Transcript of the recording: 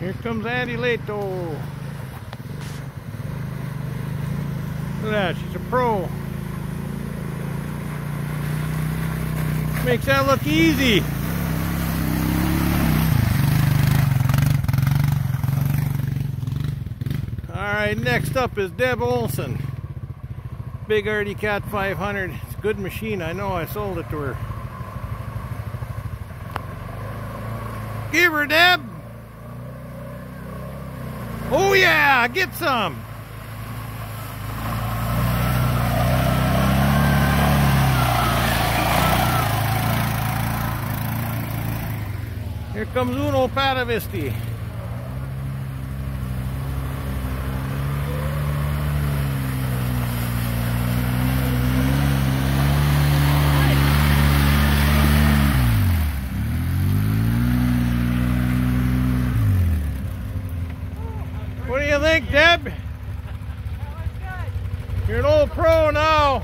Here comes Andy Lato. Look at that, she's a pro. Makes that look easy. Alright, next up is Deb Olson. Big Arctic Cat 500. It's a good machine. I know I sold it to her. Give her, Deb. Yeah, get some. Here comes Uno Padavisti. What do you think, Deb? You're an old pro now.